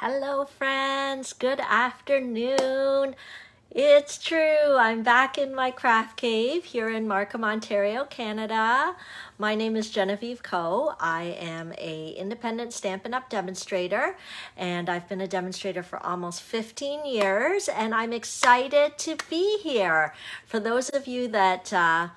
Hello, friends. Good afternoon. It's true. I'm back in my craft cave here in Markham, Ontario, Canada. My name is Genevieve Coe. I am a independent Stampin' Up! demonstrator, and I've been a demonstrator for almost 15 years, and I'm excited to be here. For those of you that uh,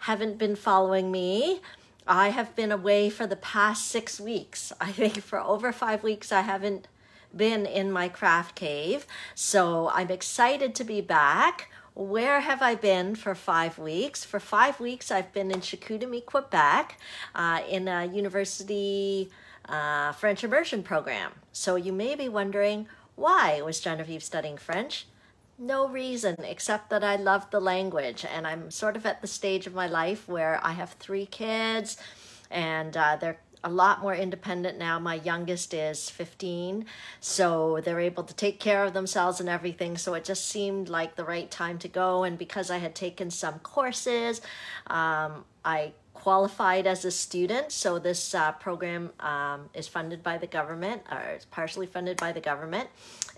haven't been following me, I have been away for the past six weeks. I think for over five weeks I haven't been in my craft cave. So I'm excited to be back. Where have I been for five weeks? For five weeks, I've been in Chicoutimi, Quebec, uh, in a university uh, French immersion program. So you may be wondering, why was Genevieve studying French? No reason except that I love the language and I'm sort of at the stage of my life where I have three kids and uh, they're a lot more independent now. My youngest is 15, so they're able to take care of themselves and everything. So it just seemed like the right time to go. And because I had taken some courses, um, I qualified as a student. So this uh, program um, is funded by the government, or it's partially funded by the government.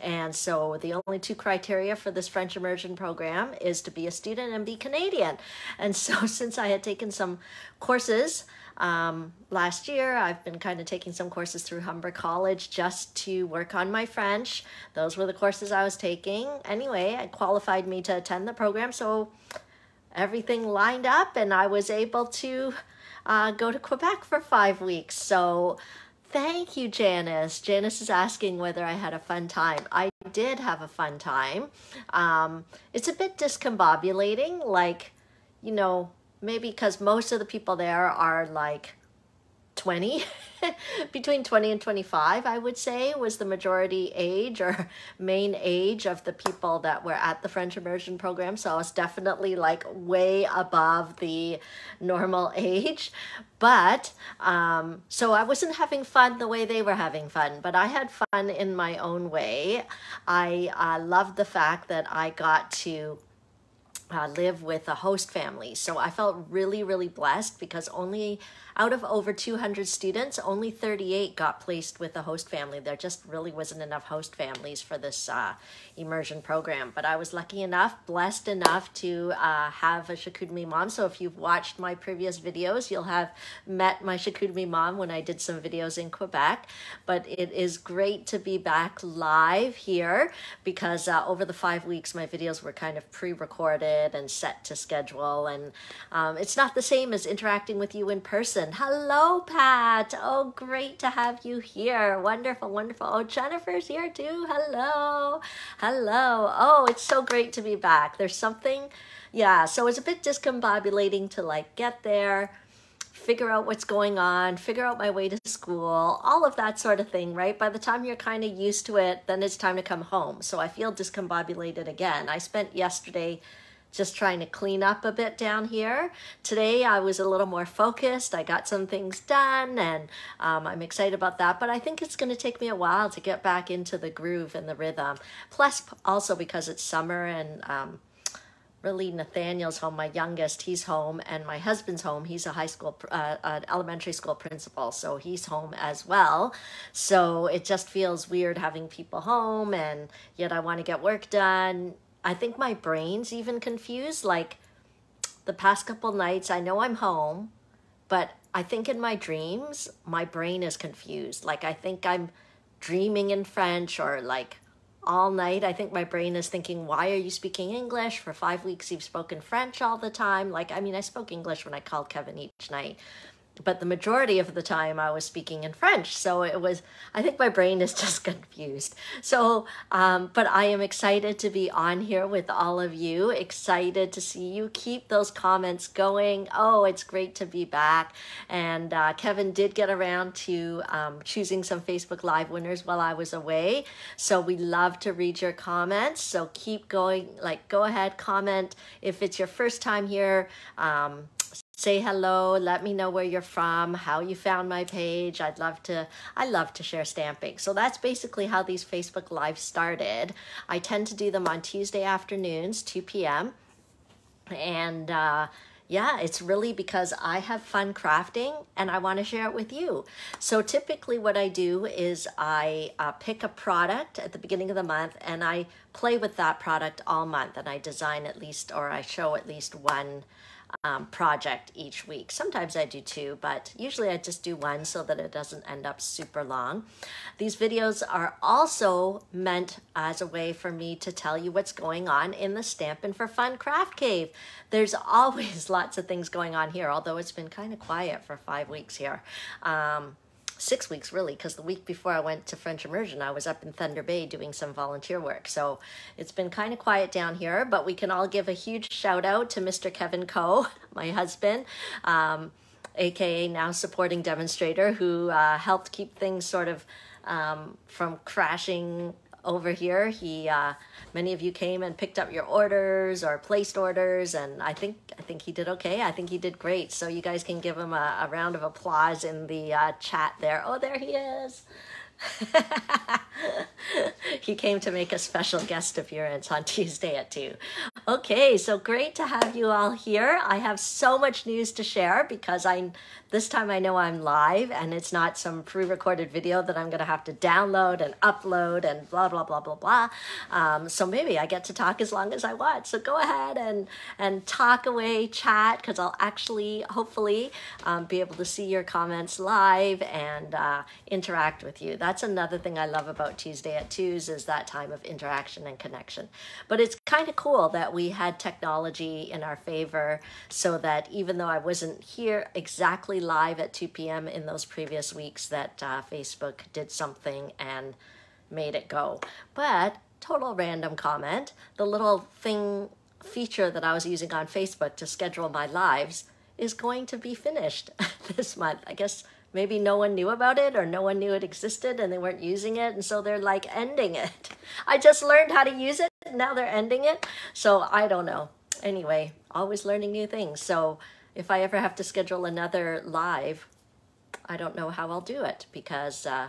And so the only two criteria for this French immersion program is to be a student and be Canadian. And so since I had taken some courses, um, last year, I've been kind of taking some courses through Humber College just to work on my French. Those were the courses I was taking. Anyway, it qualified me to attend the program, so everything lined up and I was able to uh, go to Quebec for five weeks. So thank you, Janice. Janice is asking whether I had a fun time. I did have a fun time. Um, it's a bit discombobulating, like, you know, maybe because most of the people there are like 20 between 20 and 25 i would say was the majority age or main age of the people that were at the french immersion program. So i was definitely like way above the normal age. But um, so i wasn't having fun the way they were having fun but i had fun in my own way. I uh, loved the fact that i got to uh, live with a host family. So I felt really, really blessed because only out of over 200 students, only 38 got placed with a host family. There just really wasn't enough host families for this uh, immersion program. But I was lucky enough, blessed enough to uh, have a Chicoutimi mom. So if you've watched my previous videos, you'll have met my Chicoutimi mom when I did some videos in Quebec. But it is great to be back live here because uh, over the five weeks, my videos were kind of pre-recorded and set to schedule. And um, it's not the same as interacting with you in person. Hello, Pat. Oh, great to have you here. Wonderful, wonderful. Oh, Jennifer's here too. Hello. Hello Hello. Oh, it's so great to be back. There's something, yeah, so it's a bit discombobulating to like get there, figure out what's going on, figure out my way to school, all of that sort of thing, right? By the time you're kind of used to it, then it's time to come home. So I feel discombobulated again. I spent yesterday just trying to clean up a bit down here. Today I was a little more focused. I got some things done and um, I'm excited about that. But I think it's going to take me a while to get back into the groove and the rhythm. Plus also because it's summer and um, really Nathaniel's home, my youngest, he's home, and my husband's home. He's a high school, uh, an elementary school principal, so he's home as well. So it just feels weird having people home, and yet I want to get work done. I think my brain's even confused. Like the past couple nights, I know I'm home, but I think in my dreams, my brain is confused. Like I think I'm dreaming in French or like all night. I think my brain is thinking, why are you speaking English? For five weeks, you've spoken French all the time. Like, I mean, I spoke English when I called Kevin each night, but the majority of the time I was speaking in French. So it was, I think my brain is just confused. So, um, but I am excited to be on here with all of you, excited to see you keep those comments going. Oh, it's great to be back. And uh, Kevin did get around to um, choosing some Facebook Live winners while I was away. So we love to read your comments. So keep going, like go ahead, comment. If it's your first time here, um, say hello, let me know where you're from, how you found my page. I'd love to, I love to share stamping. So that's basically how these Facebook Lives started. I tend to do them on Tuesday afternoons, 2 p.m. And uh, yeah, it's really because I have fun crafting and I want to share it with you. So typically what I do is I uh, pick a product at the beginning of the month and I play with that product all month and I design at least or I show at least one um, project each week. Sometimes I do two, but usually I just do one so that it doesn't end up super long. These videos are also meant as a way for me to tell you what's going on in the Stampin' for Fun Craft Cave. There's always lots of things going on here, although it's been kind of quiet for five weeks here. Um, six weeks really, because the week before I went to French immersion, I was up in Thunder Bay doing some volunteer work. So it's been kind of quiet down here, but we can all give a huge shout out to Mr. Kevin Coe, my husband. Um, aka now supporting demonstrator who uh, helped keep things sort of um, from crashing over here. He, uh, many of you came and picked up your orders or placed orders, and I think I think he did okay. I think he did great. So you guys can give him a, a round of applause in the uh, chat there. Oh, there he is. he came to make a special guest appearance on Tuesday at 2. Okay, so great to have you all here. I have so much news to share because I this time I know I'm live and it's not some pre-recorded video that I'm going to have to download and upload and blah, blah, blah, blah, blah. Um, so maybe I get to talk as long as I want. So go ahead and, and talk away, chat, because I'll actually, hopefully, um, be able to see your comments live and uh, interact with you. That's another thing I love about Tuesday at 2s is that time of interaction and connection. But it's kind of cool that we had technology in our favor so that even though I wasn't here exactly live at 2 p.m. in those previous weeks that uh, Facebook did something and made it go. But total random comment, the little thing feature that I was using on Facebook to schedule my lives is going to be finished this month. I guess maybe no one knew about it or no one knew it existed and they weren't using it and so they're like ending it. I just learned how to use it now they're ending it. So I don't know. Anyway, always learning new things. So if I ever have to schedule another live, I don't know how I'll do it because uh,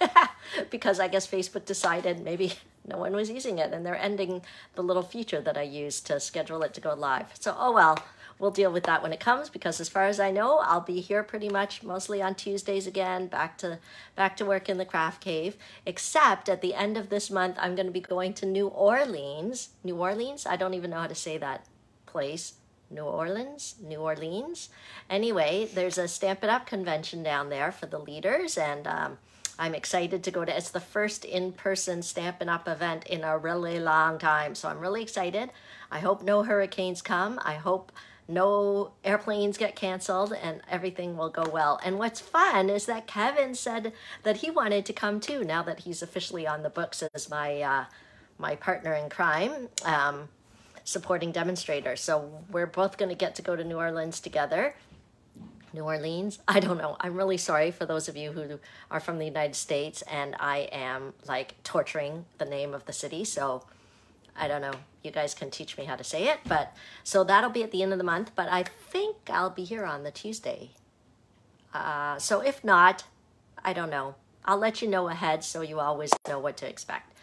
because I guess Facebook decided maybe no one was using it and they're ending the little feature that I used to schedule it to go live. So, oh well, we'll deal with that when it comes because as far as I know, I'll be here pretty much mostly on Tuesdays again, back to back to work in the craft cave, except at the end of this month I'm going to be going to New Orleans. New Orleans? I don't even know how to say that place. New Orleans, New Orleans. Anyway, there's a Stampin' Up convention down there for the leaders, and um, I'm excited to go to. It's the first in-person Stampin' Up event in a really long time, so I'm really excited. I hope no hurricanes come. I hope no airplanes get canceled and everything will go well. And what's fun is that Kevin said that he wanted to come too. Now that he's officially on the books as my uh, my partner in crime. Um, supporting demonstrators. So we're both going to get to go to New Orleans together. New Orleans. I don't know. I'm really sorry for those of you who are from the United States and I am like torturing the name of the city. So I don't know. You guys can teach me how to say it. But so that'll be at the end of the month. But I think I'll be here on the Tuesday. Uh, so if not, I don't know. I'll let you know ahead so you always know what to expect.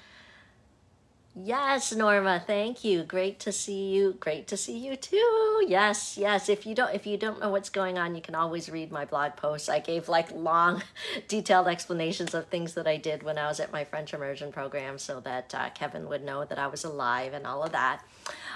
Yes, Norma, thank you. Great to see you. Great to see you too. Yes, yes. If you don't if you don't know what's going on, you can always read my blog posts. I gave like long detailed explanations of things that I did when I was at my French immersion program so that uh, Kevin would know that I was alive and all of that.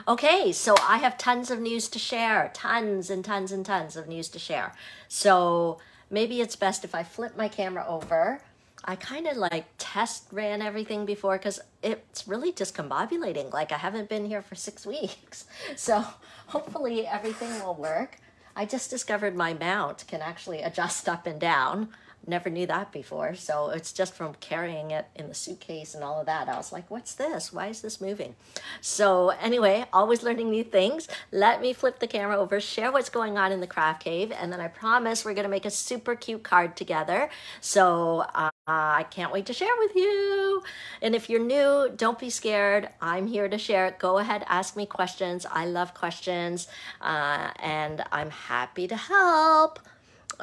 Okay, so I have tons of news to share. Tons and tons and tons of news to share. So maybe it's best if I flip my camera over I kind of like test ran everything before because it's really discombobulating. Like I haven't been here for six weeks. So hopefully everything will work. I just discovered my mount can actually adjust up and down never knew that before. So it's just from carrying it in the suitcase and all of that. I was like, what's this? Why is this moving? So anyway, always learning new things. Let me flip the camera over, share what's going on in the craft cave. And then I promise we're going to make a super cute card together. So uh, I can't wait to share with you. And if you're new, don't be scared. I'm here to share. Go ahead, ask me questions. I love questions uh, and I'm happy to help.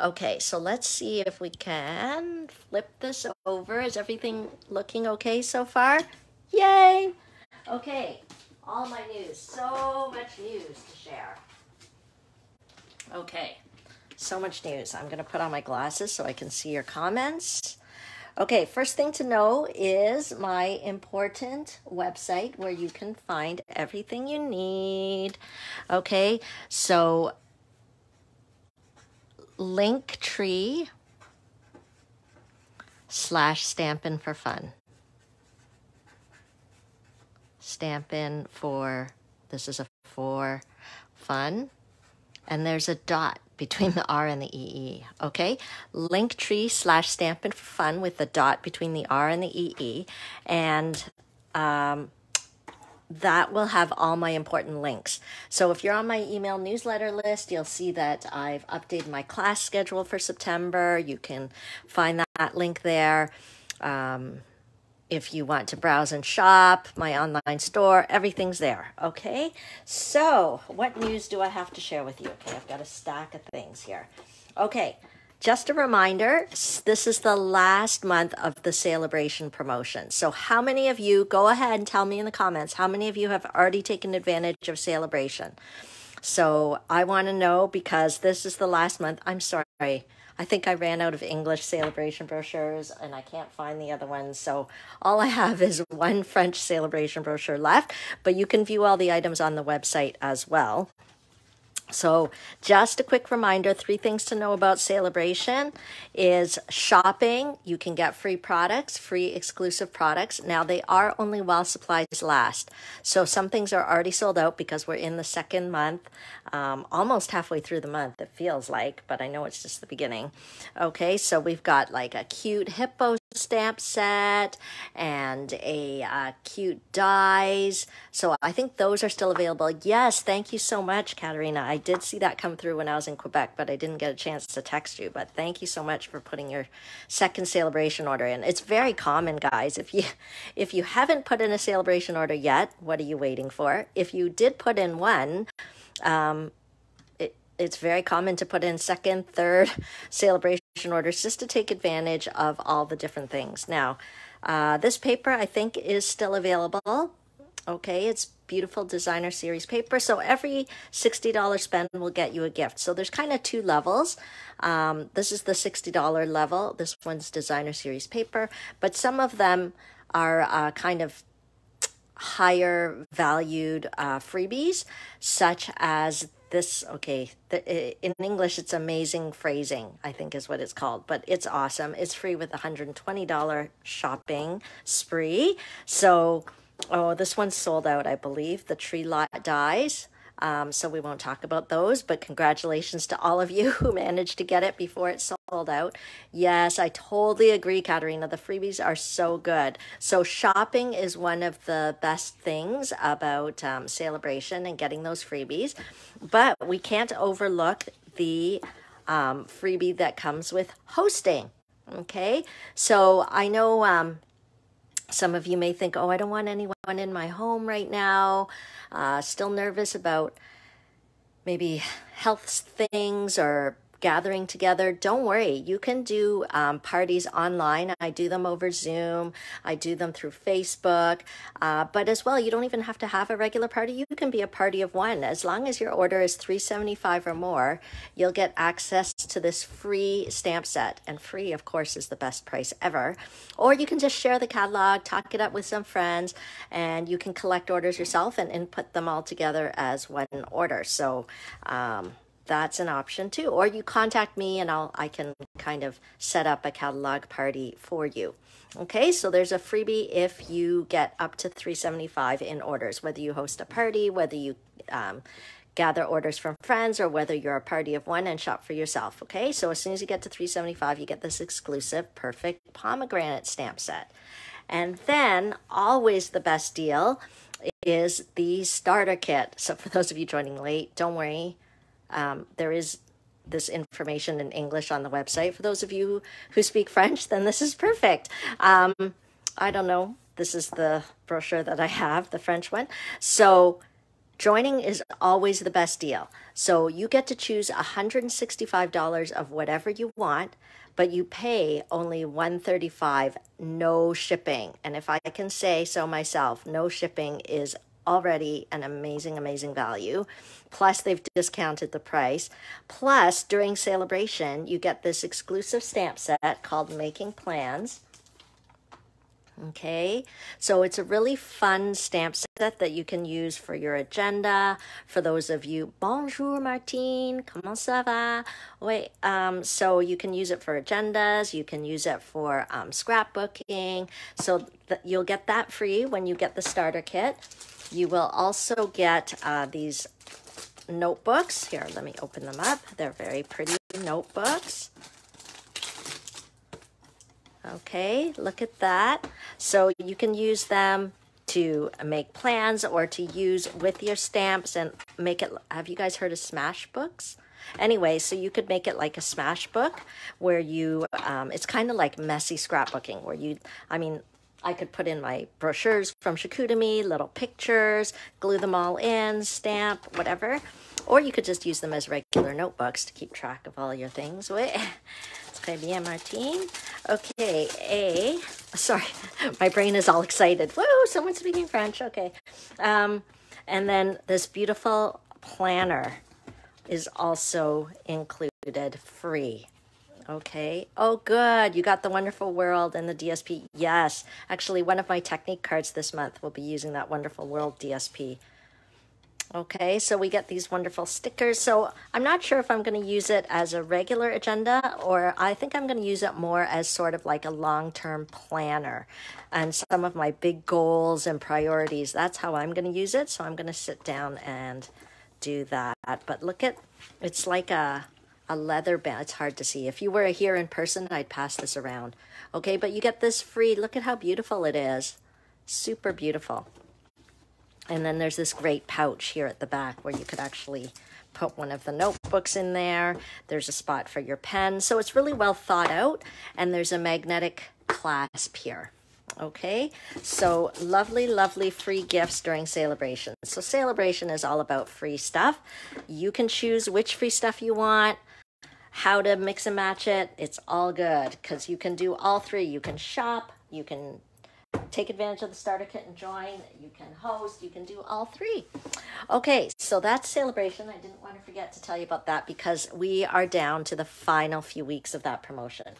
Okay, so let's see if we can flip this over. Is everything looking okay so far? Yay! Okay, all my news. So much news to share. Okay, so much news. I'm going to put on my glasses so I can see your comments. Okay, first thing to know is my important website where you can find everything you need. Okay, so Linktree slash Stampin' for Fun. Stampin' for, this is a for fun. And there's a dot between the R and the EE, okay? Linktree slash Stampin' for Fun with the dot between the R and the EE. And um, that will have all my important links. So if you're on my email newsletter list, you'll see that I've updated my class schedule for September. You can find that link there. Um, if you want to browse and shop, my online store, everything's there. Okay. So, what news do I have to share with you? Okay, I've got a stack of things here. Okay, just a reminder this is the last month of the Saleabration promotion. So, how many of you, go ahead and tell me in the comments, how many of you have already taken advantage of Saleabration? So, I want to know because this is the last month. I'm sorry. I think I ran out of English Saleabration brochures and I can't find the other ones. So all I have is one French Saleabration brochure left, but you can view all the items on the website as well. So, just a quick reminder three things to know about Saleabration is shopping. You can get free products, free exclusive products. Now, they are only while supplies last. So, some things are already sold out because we're in the second month, um, almost halfway through the month, it feels like, but I know it's just the beginning. Okay, so we've got like a cute hippo stamp set and a uh, cute dies. So I think those are still available. Yes, thank you so much, Katerina. I did see that come through when I was in Quebec, but I didn't get a chance to text you. But thank you so much for putting your second Saleabration order in. It's very common, guys. If you if you haven't put in a Saleabration order yet, what are you waiting for? If you did put in one, um, it's very common to put in second, third Saleabration orders just to take advantage of all the different things. Now, uh, this paper I think is still available. Okay, it's beautiful designer series paper. So every $60 spend will get you a gift. So there's kind of two levels. Um, this is the $60 level. This one's designer series paper, but some of them are uh, kind of higher valued uh, freebies, such as this okay the, in english it's amazing phrasing i think is what it's called but it's awesome. It's free with a $120 shopping spree. So oh this one's sold out i believe. The tree lot dies um, so we won't talk about those, but congratulations to all of you who managed to get it before it sold out. Yes, I totally agree, Katerina. The freebies are so good. So shopping is one of the best things about um, Saleabration and getting those freebies, but we can't overlook the um, freebie that comes with hosting. Okay, so I know um, some of you may think, oh, I don't want anyone in my home right now. Uh, still nervous about maybe health things or gathering together, don't worry. You can do um, parties online. I do them over Zoom. I do them through Facebook. Uh, but as well, you don't even have to have a regular party. You can be a party of one. As long as your order is 375 or more, you'll get access to this free stamp set. And free, of course, is the best price ever. Or you can just share the catalog, talk it up with some friends, and you can collect orders yourself and input them all together as one order. So, um, that's an option too. Or you contact me and I'll I can kind of set up a catalog party for you. Okay, so there's a freebie if you get up to 375 in orders, whether you host a party, whether you um, gather orders from friends, or whether you're a party of one and shop for yourself. Okay, so as soon as you get to 375, you get this exclusive perfect pomegranate stamp set. And then always the best deal is the starter kit. So for those of you joining late, don't worry um, there is this information in English on the website. For those of you who speak French, then this is perfect. Um, I don't know. This is the brochure that I have, the French one. So joining is always the best deal. So you get to choose $165 of whatever you want, but you pay only 135, no shipping. And if I can say so myself, no shipping is already an amazing, amazing value. Plus, they've discounted the price. Plus, during Saleabration, you get this exclusive stamp set called Making Plans. Okay, so it's a really fun stamp set that you can use for your agenda. For those of you, bonjour Martine, comment ça va? Wait, um, so you can use it for agendas, you can use it for um, scrapbooking. So you'll get that free when you get the starter kit. You will also get uh, these notebooks. Here, let me open them up. They're very pretty notebooks. Okay, look at that. So you can use them to make plans or to use with your stamps and make it. Have you guys heard of smash books? Anyway, so you could make it like a smash book where you, um, it's kind of like messy scrapbooking where you, I mean, I could put in my brochures from Chicoutimi, little pictures, glue them all in, stamp, whatever. Or you could just use them as regular notebooks to keep track of all your things. Wait, Très bien, Martine. Okay, A. Sorry, my brain is all excited. Whoa, someone's speaking French. Okay. Um, and then this beautiful planner is also included free. Okay. Oh, good. You got the Wonderful World and the DSP. Yes. Actually, one of my technique cards this month will be using that Wonderful World DSP. Okay, so we get these wonderful stickers. So I'm not sure if I'm going to use it as a regular agenda or I think I'm going to use it more as sort of like a long-term planner and some of my big goals and priorities. That's how I'm going to use it. So I'm going to sit down and do that. But look at, it's like a, a leather band. It's hard to see. If you were here in person, I'd pass this around. Okay, but you get this free. Look at how beautiful it is. Super beautiful. And then there's this great pouch here at the back where you could actually put one of the notebooks in there. There's a spot for your pen. So it's really well thought out. And there's a magnetic clasp here. Okay, so lovely, lovely free gifts during Saleabration. So Saleabration is all about free stuff. You can choose which free stuff you want, how to mix and match it. It's all good because you can do all three. You can shop, you can take advantage of the starter kit and join. You can host, you can do all three. Okay, so that's Saleabration. I didn't want to forget to tell you about that because we are down to the final few weeks of that promotion.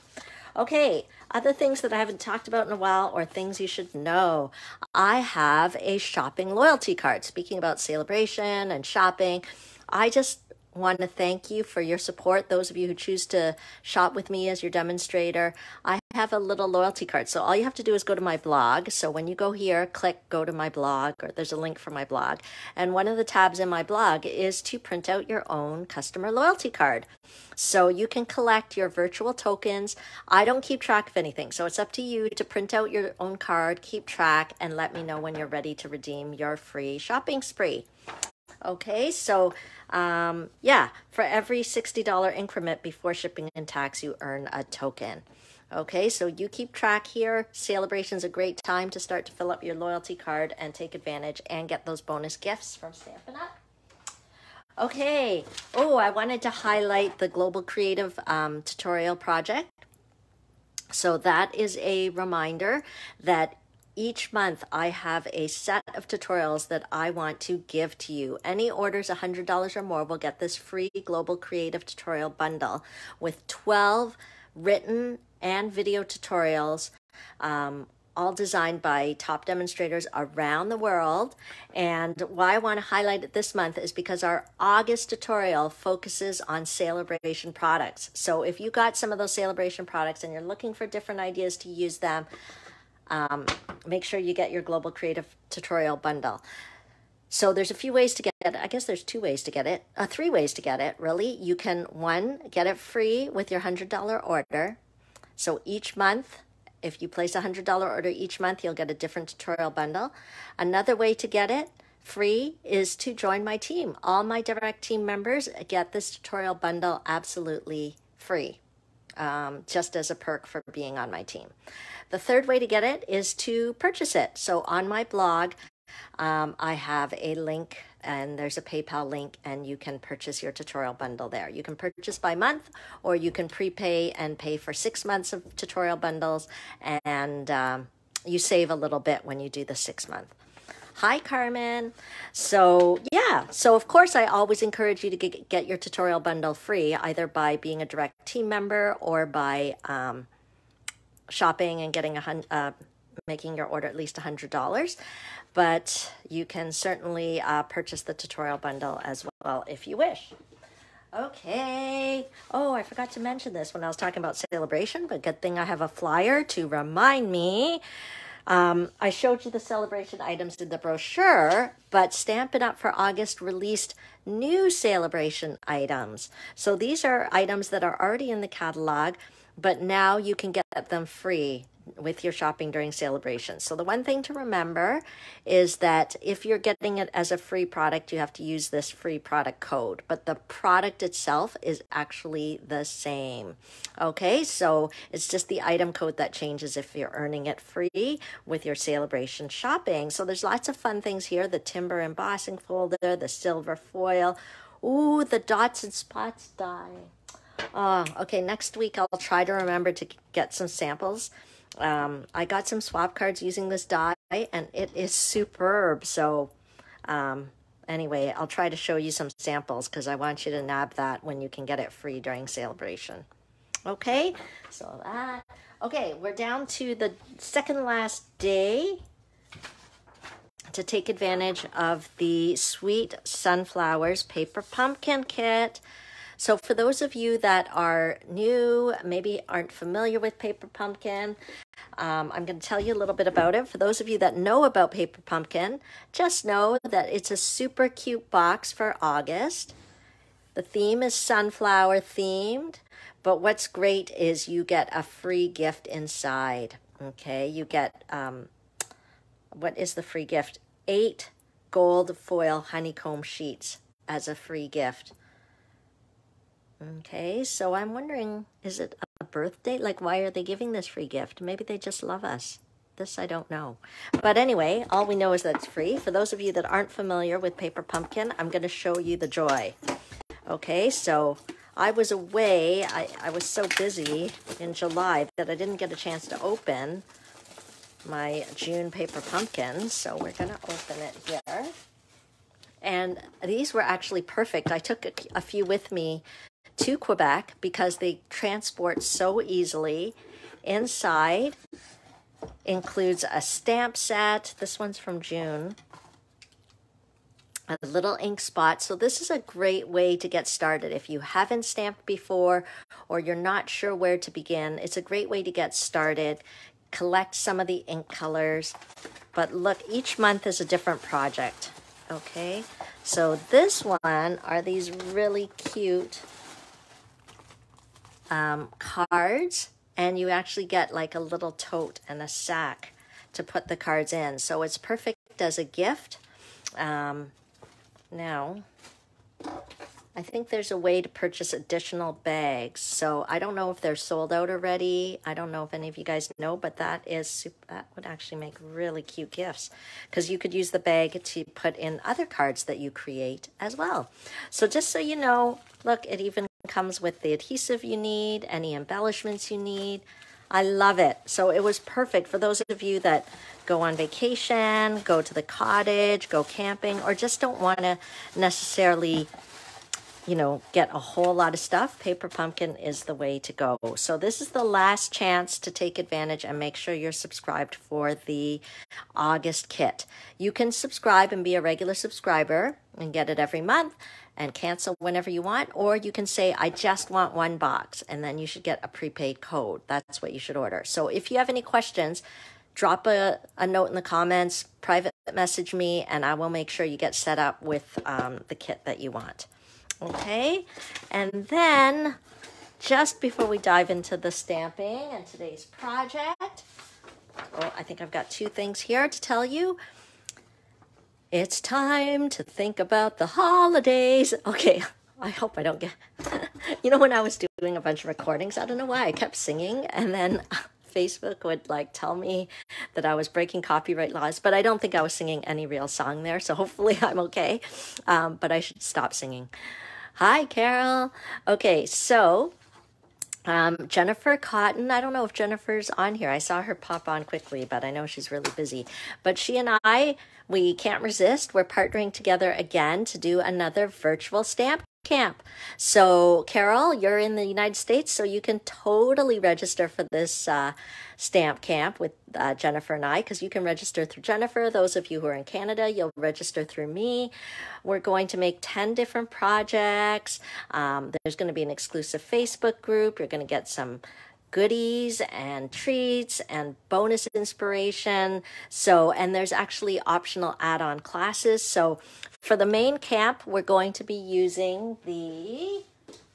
Okay, other things that I haven't talked about in a while or things you should know. I have a shopping loyalty card. Speaking about Saleabration and shopping, I just want to thank you for your support. Those of you who choose to shop with me as your demonstrator, I have a little loyalty card. So all you have to do is go to my blog. So when you go here, click go to my blog, or there's a link for my blog. And one of the tabs in my blog is to print out your own customer loyalty card. So you can collect your virtual tokens. I don't keep track of anything. So it's up to you to print out your own card, keep track, and let me know when you're ready to redeem your free shopping spree. Okay, so um, yeah, for every $60 increment before shipping and tax, you earn a token. Okay, so you keep track here. Saleabration's a great time to start to fill up your loyalty card and take advantage and get those bonus gifts from Stampin' Up. Okay, oh, I wanted to highlight the Global Creative um, Tutorial Project. So that is a reminder that each month I have a set of tutorials that I want to give to you. Any orders $100 or more will get this free Global Creative Tutorial Bundle with 12 written and video tutorials um, all designed by top demonstrators around the world. And why I want to highlight it this month is because our August tutorial focuses on Saleabration products. So if you got some of those Saleabration products and you're looking for different ideas to use them, um, make sure you get your Global Creative Tutorial Bundle. So there's a few ways to get it. I guess there's two ways to get it, uh, three ways to get it, really. You can, one, get it free with your $100 order. So each month, if you place a $100 order each month, you'll get a different tutorial bundle. Another way to get it free is to join my team. All my direct team members get this tutorial bundle absolutely free, um, just as a perk for being on my team. The third way to get it is to purchase it. So on my blog, um, I have a link and there's a PayPal link and you can purchase your tutorial bundle there. You can purchase by month or you can prepay and pay for six months of tutorial bundles and um, you save a little bit when you do the six month. Hi, Carmen. So, yeah. So, of course, I always encourage you to get, get your tutorial bundle free, either by being a direct team member or by um, shopping and getting a hundred. Uh, making your order at least a $100 but you can certainly uh, purchase the tutorial bundle as well if you wish okay oh i forgot to mention this when i was talking about Saleabration but good thing i have a flyer to remind me um, I showed you the Saleabration items in the brochure, but Stampin' Up! for August released new Saleabration items. So these are items that are already in the catalog, but now you can get them free with your shopping during Saleabrations. So the one thing to remember is that if you're getting it as a free product, you have to use this free product code, but the product itself is actually the same. Okay, so it's just the item code that changes if you're earning it free with your Saleabration shopping. So there's lots of fun things here, the timber embossing folder, the silver foil, ooh, the dots and spots die. Oh, okay, next week I'll try to remember to get some samples um, I got some swap cards using this die and it is superb. So um, anyway, I'll try to show you some samples because I want you to nab that when you can get it free during Saleabration. Okay, so that, okay, we're down to the second last day to take advantage of the Sweet Sunflowers Paper Pumpkin Kit. So for those of you that are new, maybe aren't familiar with Paper Pumpkin, um, I'm going to tell you a little bit about it. For those of you that know about Paper Pumpkin, just know that it's a super cute box for August. The theme is sunflower themed, but what's great is you get a free gift inside. Okay, you get, um, what is the free gift? Eight gold foil honeycomb sheets as a free gift. Okay, so I'm wondering, is it a birthday? Like, why are they giving this free gift? Maybe they just love us. This I don't know. But anyway, all we know is that it's free. For those of you that aren't familiar with Paper Pumpkin, I'm going to show you the joy. Okay, so I was away. I, I was so busy in July that I didn't get a chance to open my June Paper Pumpkin. So we're going to open it here. And these were actually perfect. I took a, a few with me to Quebec because they transport so easily. Inside includes a stamp set. This one's from June. A little ink spot. So this is a great way to get started. If you haven't stamped before or you're not sure where to begin, it's a great way to get started. Collect some of the ink colors. But look, each month is a different project. Okay, so this one are these really cute um, cards and you actually get like a little tote and a sack to put the cards in. So it's perfect as a gift. Um, now, I think there's a way to purchase additional bags. So I don't know if they're sold out already. I don't know if any of you guys know, but that is that would actually make really cute gifts because you could use the bag to put in other cards that you create as well. So just so you know, look, it even comes with the adhesive you need, any embellishments you need. I love it. So it was perfect for those of you that go on vacation, go to the cottage, go camping, or just don't want to necessarily you know, get a whole lot of stuff, Paper Pumpkin is the way to go. So this is the last chance to take advantage and make sure you're subscribed for the August kit. You can subscribe and be a regular subscriber and get it every month and cancel whenever you want, or you can say, I just want one box, and then you should get a prepaid code. That's what you should order. So if you have any questions, drop a, a note in the comments, private message me, and I will make sure you get set up with um, the kit that you want. Okay, and then just before we dive into the stamping and today's project, oh, I think I've got two things here to tell you. It's time to think about the holidays. Okay, I hope I don't get. you know, when I was doing a bunch of recordings, I don't know why I kept singing, and then Facebook would like tell me that I was breaking copyright laws, but I don't think I was singing any real song there, so hopefully I'm okay. Um, but I should stop singing. Hi, Carol. Okay, so Um, Jennifer Cotton, I don't know if Jennifer's on here. I saw her pop on quickly, but I know she's really busy. But she and I, we can't resist. We're partnering together again to do another virtual stamp camp. So, Carol, you're in the United States, so you can totally register for this uh, stamp camp with uh, Jennifer and I, because you can register through Jennifer. Those of you who are in Canada, you'll register through me. We're going to make 10 different projects. Um, there's going to be an exclusive Facebook group. You're going to get some goodies and treats and bonus inspiration. So, and there's actually optional add on classes. So, for the main camp, we're going to be using the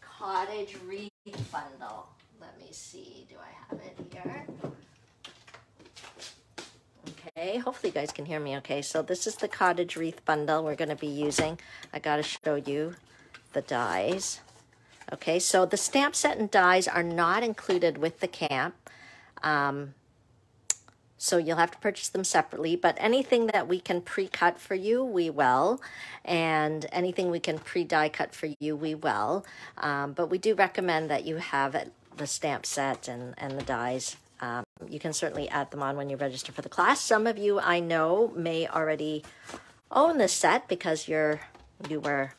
Cottage Wreath Bundle. Let me see, do I have it here? Okay, hopefully you guys can hear me okay. So this is the Cottage Wreath Bundle we're going to be using. I got to show you the dies. Okay, so the stamp set and dies are not included with the camp. Um, so you'll have to purchase them separately, but anything that we can pre-cut for you, we will. And anything we can pre-die cut for you, we will. Um, but we do recommend that you have the stamp set and, and the dies. Um, you can certainly add them on when you register for the class. Some of you I know may already own this set because you're you were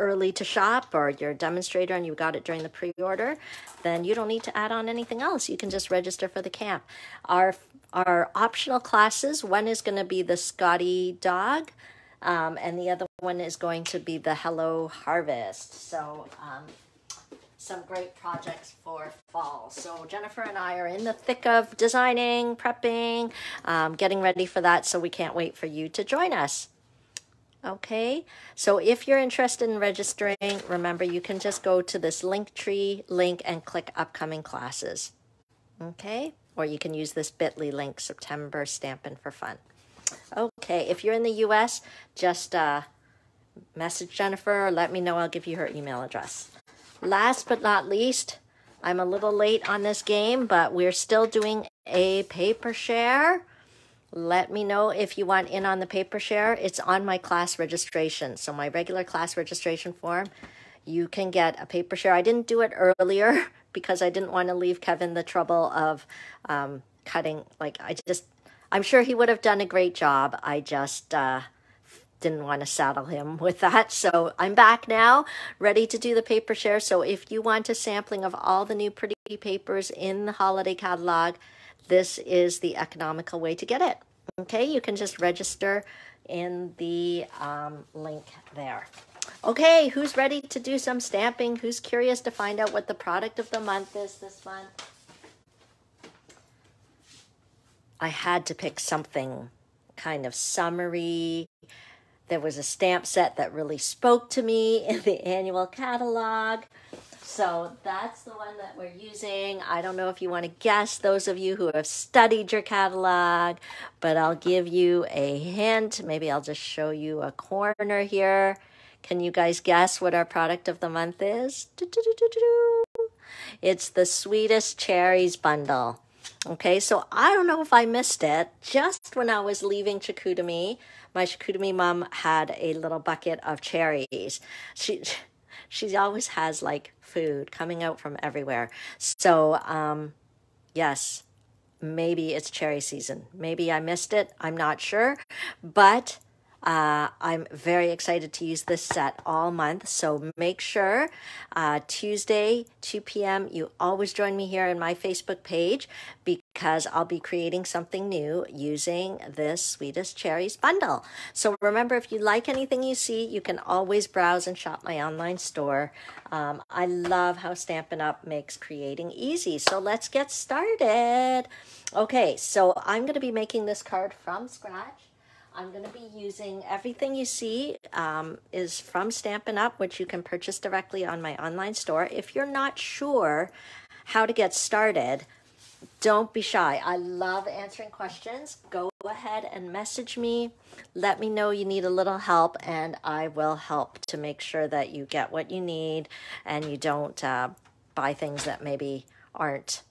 early to shop or you're a demonstrator and you got it during the pre-order, then you don't need to add on anything else. You can just register for the camp. Our our optional classes. One is going to be the Scotty dog, um, and the other one is going to be the Hello Harvest. So, um, some great projects for fall. So, Jennifer and I are in the thick of designing, prepping, um, getting ready for that. So, we can't wait for you to join us. Okay, so if you're interested in registering, remember you can just go to this Linktree link and click upcoming classes. Okay or you can use this bit.ly link, September Stampin' for Fun. Okay, if you're in the U.S., just uh, message Jennifer or let me know. I'll give you her email address. Last but not least, I'm a little late on this game, but we're still doing a paper share. Let me know if you want in on the paper share. It's on my class registration. So my regular class registration form, you can get a paper share. I didn't do it earlier because I didn't want to leave Kevin the trouble of um, cutting. Like, I just, I'm sure he would have done a great job. I just uh, didn't want to saddle him with that. So I'm back now, ready to do the paper share. So if you want a sampling of all the new pretty papers in the holiday catalog, this is the economical way to get it. Okay, you can just register in the um, link there. Okay, who's ready to do some stamping? Who's curious to find out what the product of the month is this month? I had to pick something kind of summery. There was a stamp set that really spoke to me in the annual catalog. So that's the one that we're using. I don't know if you want to guess, those of you who have studied your catalog, but I'll give you a hint. Maybe I'll just show you a corner here. Can you guys guess what our product of the month is? It's the sweetest cherries bundle. Okay, so I don't know if I missed it. Just when I was leaving Chicoutimi, my Chicoutimi mom had a little bucket of cherries. She she always has like food coming out from everywhere. So um yes, maybe it's cherry season. Maybe I missed it. I'm not sure. But uh, I'm very excited to use this set all month. So make sure uh, Tuesday, 2 p.m., you always join me here in my Facebook page because I'll be creating something new using this Sweetest Cherries bundle. So remember, if you like anything you see, you can always browse and shop my online store. Um, I love how Stampin' Up! makes creating easy. So let's get started. Okay, so I'm going to be making this card from scratch. I'm going to be using everything you see um, is from Stampin' Up, which you can purchase directly on my online store. If you're not sure how to get started, don't be shy. I love answering questions. Go ahead and message me. Let me know you need a little help, and I will help to make sure that you get what you need and you don't uh, buy things that maybe aren't.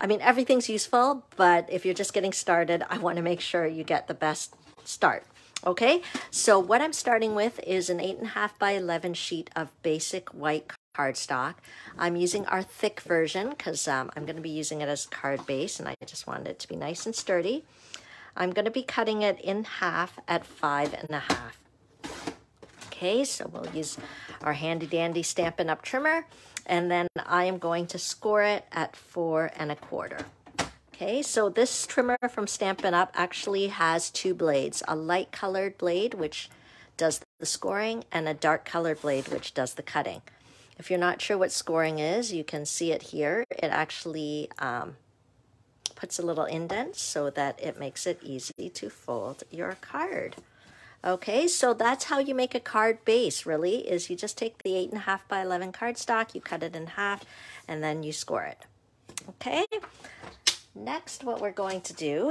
I mean, everything's useful, but if you're just getting started, I want to make sure you get the best start. Okay, so what I'm starting with is an 8.5 by 11 sheet of basic white cardstock. I'm using our thick version because um, I'm going to be using it as card base and I just wanted it to be nice and sturdy. I'm going to be cutting it in half at five and a half. Okay, so we'll use our handy dandy Stampin' Up! trimmer and then I am going to score it at four and a quarter. Okay, so this trimmer from Stampin' Up! actually has two blades, a light colored blade, which does the scoring, and a dark colored blade, which does the cutting. If you're not sure what scoring is, you can see it here. It actually um, puts a little indent so that it makes it easy to fold your card. Okay, so that's how you make a card base, really, is you just take the 8.5 by 11 cardstock, you cut it in half, and then you score it. Okay, next what we're going to do,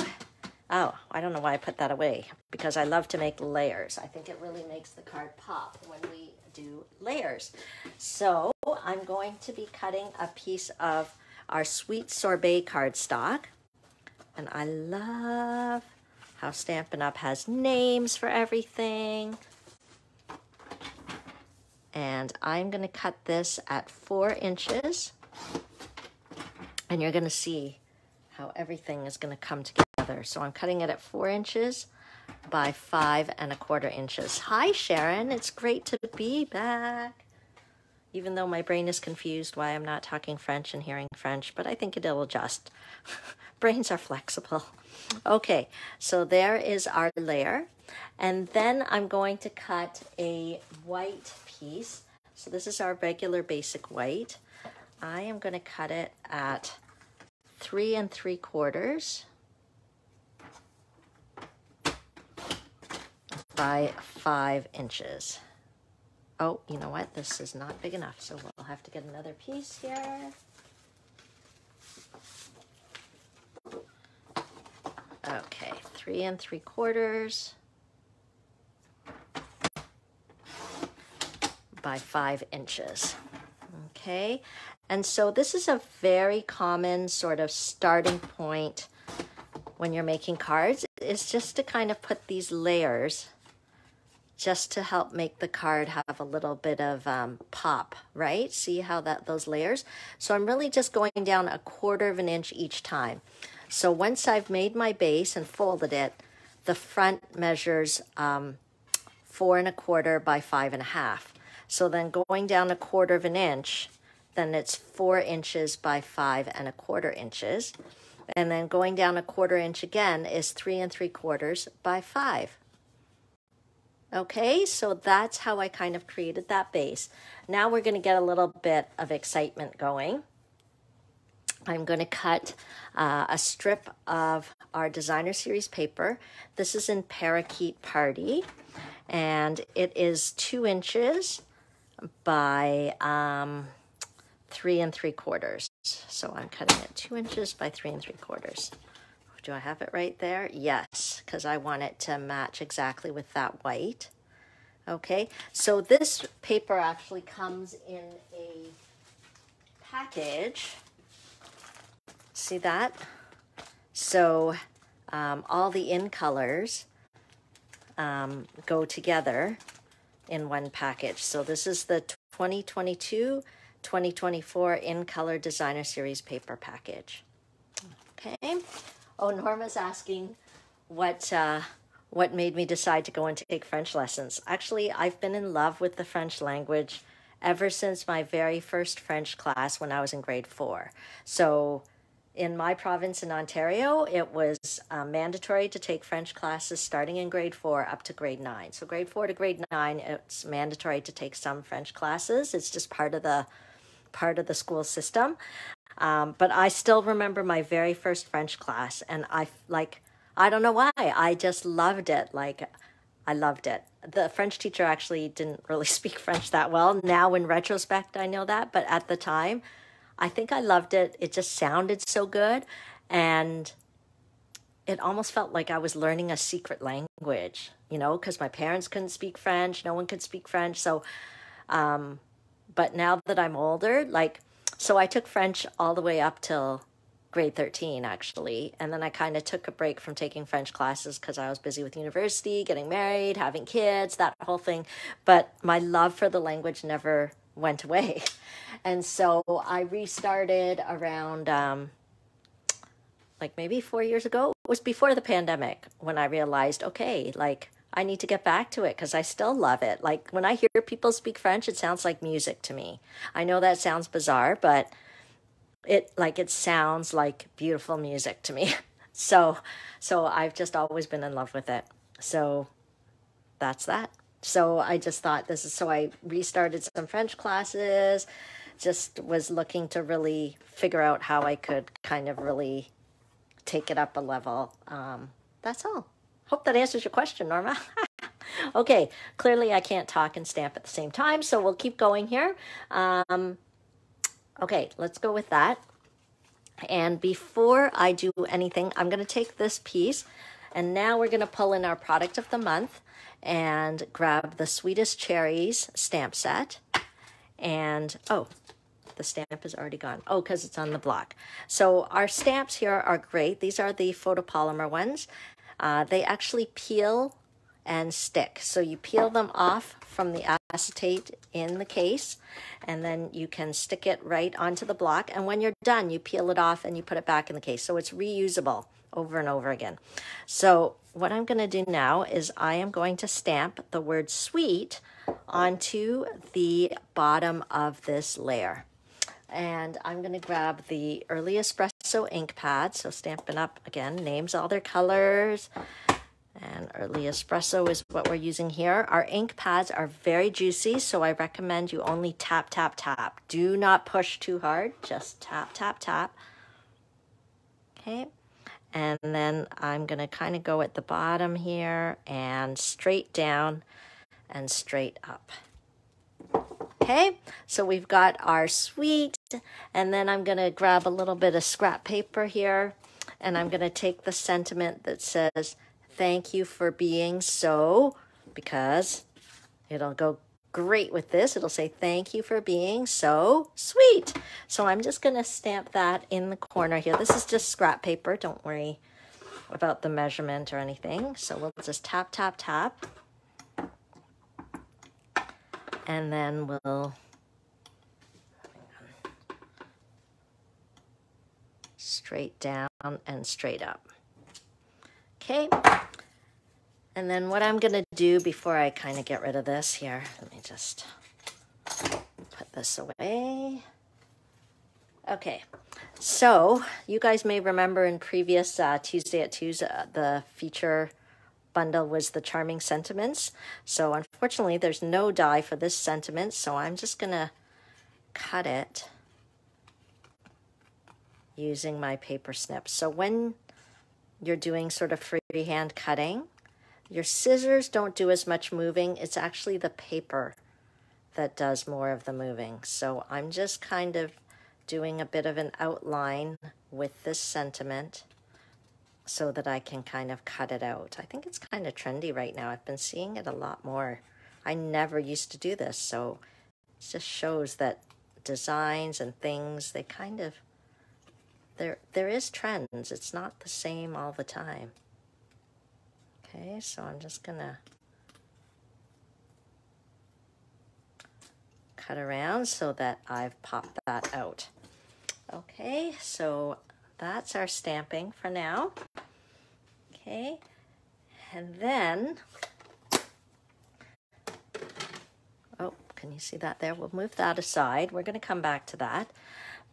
oh, I don't know why I put that away, because I love to make layers. I think it really makes the card pop when we do layers. So I'm going to be cutting a piece of our Sweet Sorbet cardstock, and I love how Stampin' Up! has names for everything. And I'm going to cut this at four inches. And you're going to see how everything is going to come together. So I'm cutting it at four inches by five and a quarter inches. Hi, Sharon. It's great to be back. Even though my brain is confused why I'm not talking French and hearing French, but I think it'll adjust. Brains are flexible. Okay, so there is our layer. And then I'm going to cut a white piece. So this is our regular basic white. I am going to cut it at three and three quarters by five inches. Oh, you know what? This is not big enough, so we'll have to get another piece here. Okay, three and three quarters by five inches. Okay, and so this is a very common sort of starting point when you're making cards. is just to kind of put these layers just to help make the card have a little bit of um, pop, right? See how that those layers? So I'm really just going down a quarter of an inch each time. So once I've made my base and folded it, the front measures um, four and a quarter by five and a half. So then going down a quarter of an inch, then it's four inches by five and a quarter inches. And then going down a quarter inch again is three and three quarters by five. Okay, so that's how I kind of created that base. Now we're going to get a little bit of excitement going. I'm going to cut uh, a strip of our designer series paper. This is in Parakeet Party, and it is two inches by um, three and three quarters. So I'm cutting it two inches by three and three quarters. Do I have it right there? Yes, because I want it to match exactly with that white. Okay, so this paper actually comes in a package See that? So um, all the in colors um, go together in one package. So this is the 2022 2024 in color designer series paper package. Okay. Oh, Norma's asking what uh, what made me decide to go and take French lessons. Actually, I've been in love with the French language ever since my very first French class when I was in grade four. So in my province in Ontario, it was uh, mandatory to take French classes starting in grade four up to grade nine. So, grade four to grade nine, it's mandatory to take some French classes. It's just part of the part of the school system. Um, but I still remember my very first French class, and I like I don't know why I just loved it. Like I loved it. The French teacher actually didn't really speak French that well. Now, in retrospect, I know that, but at the time I think I loved it. It just sounded so good. And it almost felt like I was learning a secret language, you know, because my parents couldn't speak French. No one could speak French. So, um, but now that I'm older, like, so I took French all the way up till grade 13 actually and then i kind of took a break from taking french classes because i was busy with university getting married having kids that whole thing but my love for the language never went away. And so I restarted around um, like maybe four years ago. It was before the pandemic when I realized, okay, like I need to get back to it because I still love it. Like when I hear people speak French, it sounds like music to me. I know that sounds bizarre, but it like it sounds like beautiful music to me. So so I've just always been in love with it. So that's that. So I just thought this is so I restarted some French classes, just was looking to really figure out how I could kind of really take it up a level. Um, that's all. Hope that answers your question, Norma. okay, clearly I can't talk and stamp at the same time, so we'll keep going here. Um, okay, let's go with that. And before I do anything, I'm going to take this piece and now we're going to pull in our product of the month and grab the Sweetest Cherries stamp set. And, oh, the stamp is already gone. Oh, because it's on the block. So our stamps here are great. These are the photopolymer ones. Uh, they actually peel and stick. So you peel them off from the acetate in the case and then you can stick it right onto the block. And when you're done, you peel it off and you put it back in the case. So it's reusable over and over again. So what I'm going to do now is I am going to stamp the word sweet onto the bottom of this layer. And I'm going to grab the Early Espresso ink pad. So Stampin' Up! again, names all their colors. And early espresso is what we're using here. Our ink pads are very juicy, so I recommend you only tap, tap, tap. Do not push too hard, just tap, tap, tap. Okay, and then I'm gonna kind of go at the bottom here and straight down and straight up. Okay, so we've got our sweet, and then I'm gonna grab a little bit of scrap paper here, and I'm gonna take the sentiment that says, thank you for being so, because it'll go great with this. It'll say, thank you for being so sweet. So I'm just going to stamp that in the corner here. This is just scrap paper. Don't worry about the measurement or anything. So we'll just tap, tap, tap. And then we'll straight down and straight up. Okay. And then what I'm to do before I kind of get rid of this here, let me just put this away. Okay, so you guys may remember in previous uh, Tuesday at Tuesday, uh, the feature bundle was the Charming Sentiments. So unfortunately, there's no die for this sentiment, so I'm just to cut it using my paper snip. So when you're doing sort of freehand cutting. Your scissors don't do as much moving. It's actually the paper that does more of the moving. So I'm just kind of doing a bit of an outline with this sentiment so that I can kind of cut it out. I think it's kind of trendy right now. I've been seeing it a lot more. I never used to do this, so it just shows that designs and things, they kind of there there is trends. It's not the same all the time. Okay, so I'm just gonna cut around so that I've popped that out. Okay, so that's our stamping for now. Okay, and then, oh, can you see that there? We'll move that aside. We're gonna come back to that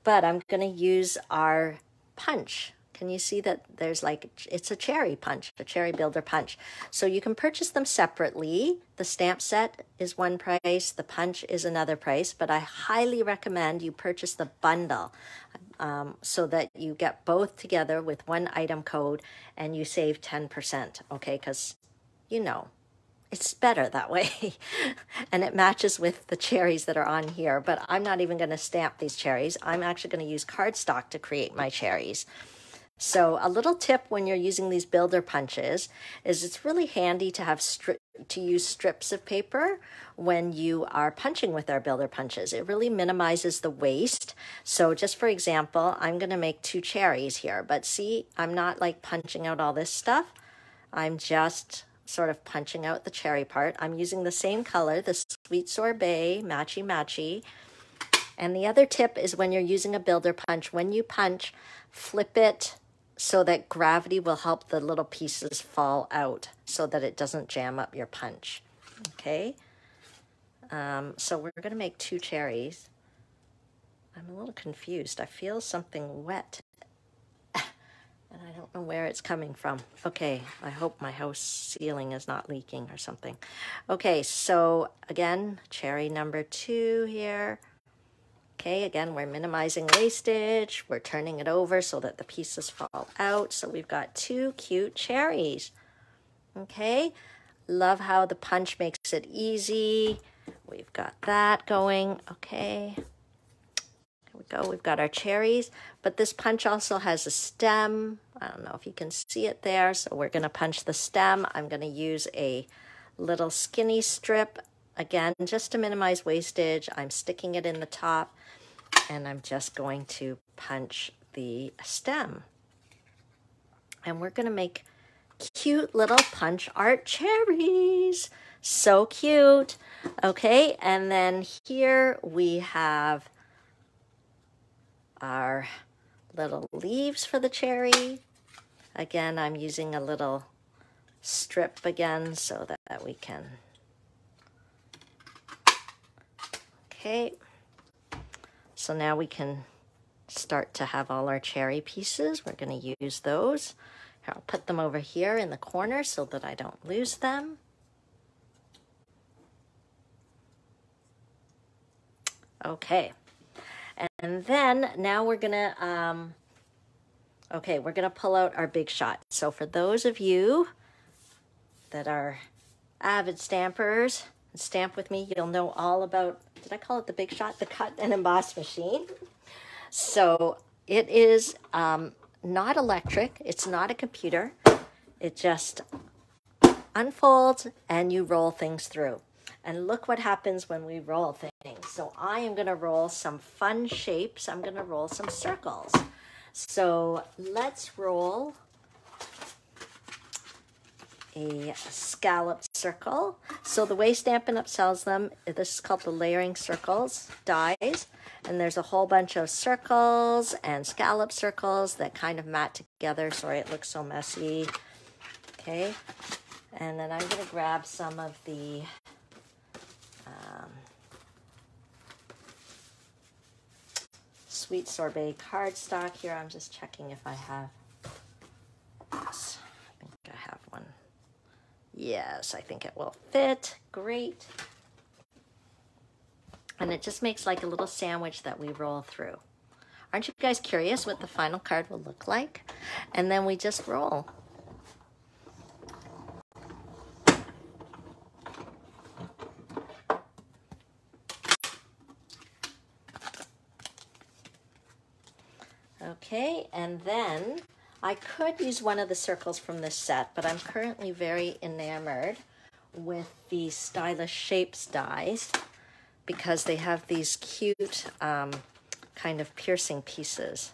but I'm going to use our punch. Can you see that there's like, it's a cherry punch, a cherry builder punch. So you can purchase them separately. The stamp set is one price, the punch is another price, but I highly recommend you purchase the bundle um, so that you get both together with one item code and you save 10%, okay? Because, you know, it's better that way. and it matches with the cherries that are on here, but I'm not even gonna stamp these cherries. I'm actually gonna use cardstock to create my cherries. So a little tip when you're using these builder punches is it's really handy to have to use strips of paper when you are punching with our builder punches. It really minimizes the waste. So just for example, I'm gonna make two cherries here, but see, I'm not like punching out all this stuff. I'm just sort of punching out the cherry part. I'm using the same color, the Sweet Sorbet Matchy Matchy. And the other tip is when you're using a builder punch, when you punch, flip it so that gravity will help the little pieces fall out so that it doesn't jam up your punch. Okay, um, so we're going to make two cherries. I'm a little confused. I feel something wet and I don't know where it's coming from. Okay, I hope my house ceiling is not leaking or something. Okay, so again, cherry number two here. Okay, again, we're minimizing wastage. We're turning it over so that the pieces fall out. So we've got two cute cherries. Okay, love how the punch makes it easy. We've got that going. Okay, we go. We've got our cherries, but this punch also has a stem. I don't know if you can see it there. So we're going to punch the stem. I'm going to use a little skinny strip. Again, just to minimize wastage, I'm sticking it in the top and I'm just going to punch the stem. And we're going to make cute little punch art cherries. So cute. Okay, and then here we have our little leaves for the cherry. Again, I'm using a little strip again so that we can, okay. So now we can start to have all our cherry pieces. We're going to use those. I'll put them over here in the corner so that I don't lose them. Okay. And then now we're to, um, okay, we're to pull out our big shot. So for those of you that are avid stampers, stamp with me, you'll know all about did I call it the Big Shot? The cut and emboss machine. So it is um, not electric. It's not a computer. It just unfolds and you roll things through. And look what happens when we roll things. So I am going to roll some fun shapes. I'm going to roll some circles. So let's roll a scalloped circle. So the way Stampin' Up! sells them, this is called the layering circles, dies. And there's a whole bunch of circles and scallop circles that kind of mat together. Sorry, it looks so messy. Okay. And then I'm going to grab some of the um, Sweet Sorbet cardstock here. I'm just checking if I have this. I think I have one. Yes, I think it will fit. Great. And it just makes like a little sandwich that we roll through. Aren't you guys curious what the final card will look like? And then we just roll. Okay, and then I could use one of the circles from this set, but I'm currently very enamored with the Stylish Shapes dies because they have these cute um, kind of piercing pieces.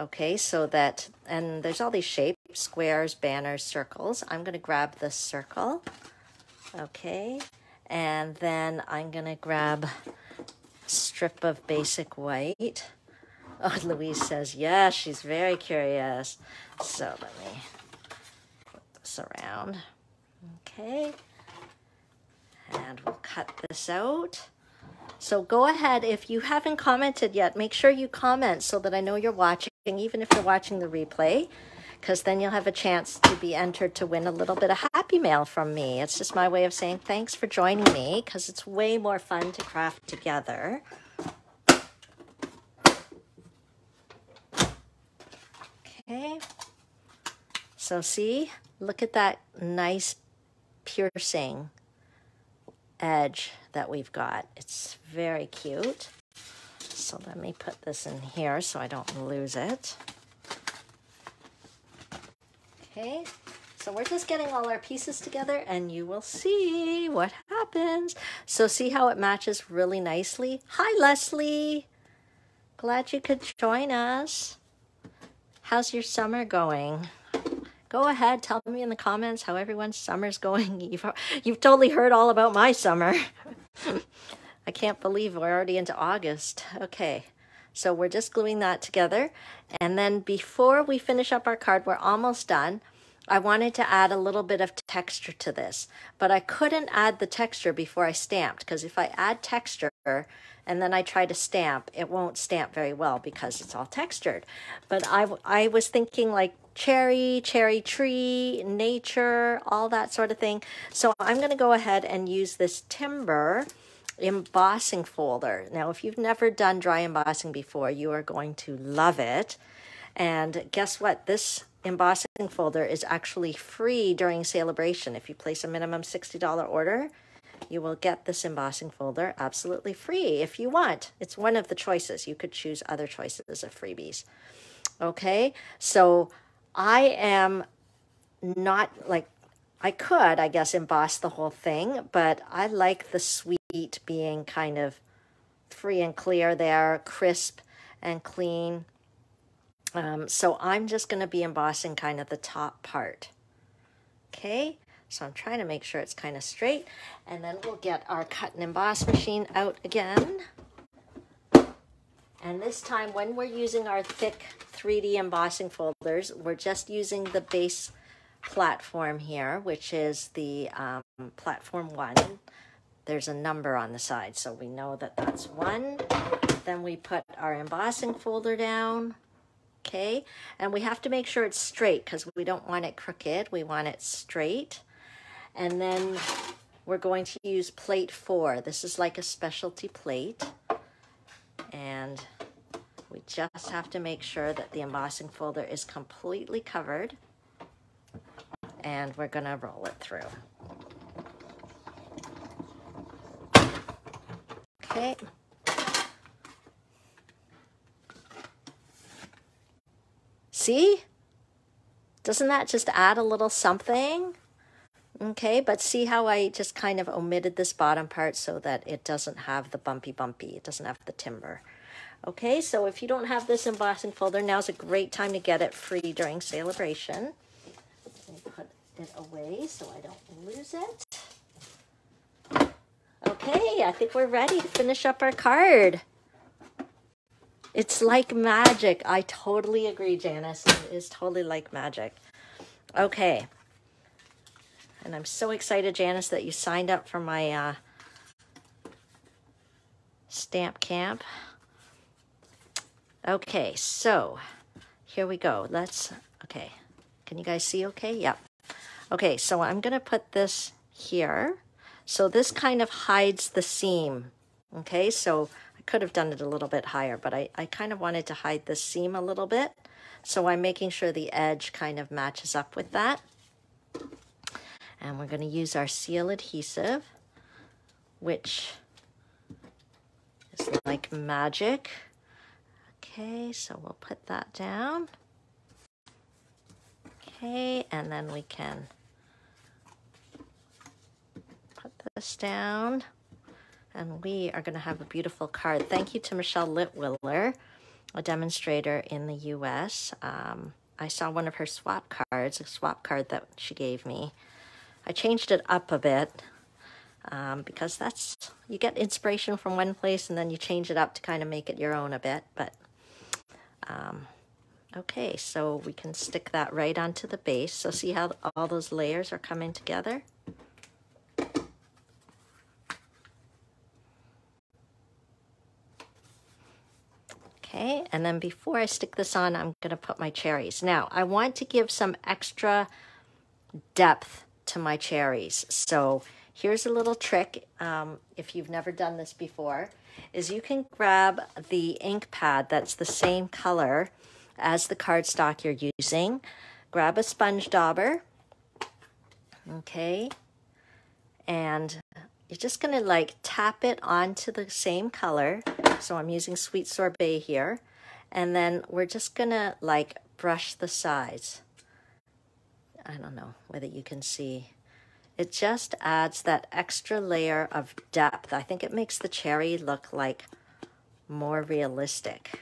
Okay, so that, and there's all these shapes, squares, banners, circles. I'm gonna grab the circle, okay, and then I'm gonna grab strip of basic white Oh, Louise says, yes, she's very curious. So let me put this around. Okay. And we'll cut this out. So go ahead, if you haven't commented yet, make sure you comment so that I know you're watching, even if you're watching the replay, because then you'll have a chance to be entered to win a little bit of happy mail from me. It's just my way of saying thanks for joining me, because it's way more fun to craft together. Okay. So see, look at that nice piercing edge that we've got. It's very cute. So let me put this in here so I don't lose it. Okay, so we're just getting all our pieces together and you will see what happens. So see how it matches really nicely? Hi, Leslie. Glad you could join us. How's your summer going? go ahead, tell me in the comments how everyone's summer's going. You've, you've totally heard all about my summer. I can't believe we're already into August. Okay, so we're just gluing that together. And then before we finish up our card, we're almost done. I wanted to add a little bit of texture to this, but I couldn't add the texture before I stamped because if I add texture and then I try to stamp, it won't stamp very well because it's all textured. But I, I was thinking like cherry, cherry tree, nature, all that sort of thing. So I'm going to go ahead and use this timber embossing folder. Now, if you've never done dry embossing before, you are going to love it. And guess what? This embossing folder is actually free during Saleabration. If you place a minimum $60 order, you will get this embossing folder absolutely free if you want. It's one of the choices. You could choose other choices of freebies. Okay, so I am not like, I could, I guess, emboss the whole thing, but I like the sweet being kind of free and clear there, crisp and clean. Um, so I'm just going to be embossing kind of the top part. Okay, so I'm trying to make sure it's kind of straight. And then we'll get our cut and emboss machine out again. And this time when we're using our thick 3D embossing folders, we're just using the base platform here, which is the um, platform one. There's a number on the side, so we know that that's one. Then we put our embossing folder down okay? And we have to make sure it's straight because we don't want it crooked. We want it straight. And then we're going to use plate four. This is like a specialty plate. And we just have to make sure that the embossing folder is completely covered. And we're gonna roll it through. Okay. See? Doesn't that just add a little something? Okay, but see how I just kind of omitted this bottom part so that it doesn't have the bumpy bumpy. It doesn't have the timber. Okay, so if you don't have this embossing folder, now's a great time to get it free during Saleabration. put it away so I don't lose it. Okay, I think we're ready to finish up our card. It's like magic. I totally agree, Janice. It is totally like magic. Okay. And I'm so excited, Janice, that you signed up for my uh, stamp camp. Okay, so here we go. Let's, okay. Can you guys see okay? Yep. Okay, so I'm to put this here. So this kind of hides the seam. Okay, so I could have done it a little bit higher, but I, I kind of wanted to hide the seam a little bit. So I'm making sure the edge kind of matches up with that. And we're going to use our seal adhesive, which is like magic. Okay, so we'll put that down. Okay, and then we can put this down and we are going to have a beautiful card. Thank you to Michelle Litwiller, a demonstrator in the U.S. Um, I saw one of her swap cards, a swap card that she gave me. I changed it up a bit um, because that's, you get inspiration from one place and then you change it up to kind of make it your own a bit. But, um, okay, so we can stick that right onto the base. So see how all those layers are coming together? Okay, and then before I stick this on, I'm gonna put my cherries. Now, I want to give some extra depth to my cherries. So here's a little trick, um, if you've never done this before, is you can grab the ink pad that's the same color as the cardstock you're using. Grab a sponge dauber, okay, and you're just gonna like tap it onto the same color. So I'm using Sweet Sorbet here. And then we're just gonna like brush the sides. I don't know whether you can see. It just adds that extra layer of depth. I think it makes the cherry look like more realistic.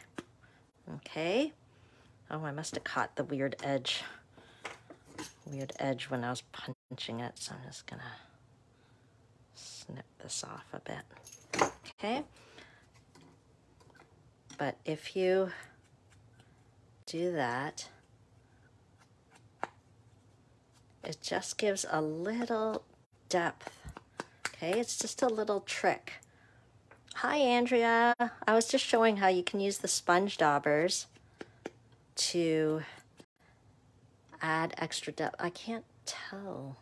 Okay. Oh, I must have caught the weird edge. weird edge when I was punching it, so I'm just gonna snip this off a bit. Okay. But if you do that, it just gives a little depth. Okay, it's just a little trick. Hi, Andrea. I was just showing how you can use the sponge daubers to add extra depth. I can't tell.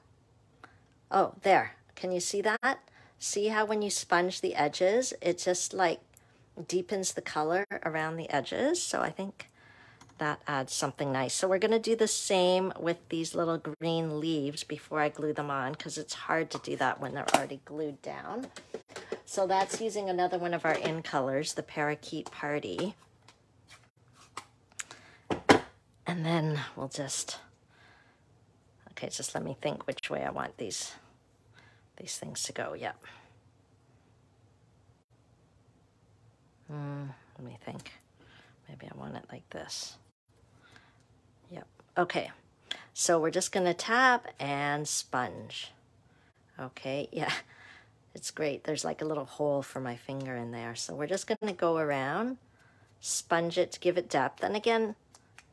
Oh, there. Can you see that? See how when you sponge the edges, it just like deepens the color around the edges. So I think that adds something nice. So we're going to do the same with these little green leaves before I glue them on because it's hard to do that when they're already glued down. So that's using another one of our in colors, the Parakeet Party. And then we'll just, okay, just let me think which way I want these, these things to go. Yep. Mm, let me think. Maybe I want it like this. Okay. So we're just going to tap and sponge. Okay. Yeah. It's great. There's like a little hole for my finger in there. So we're just going to go around, sponge it to give it depth. And again,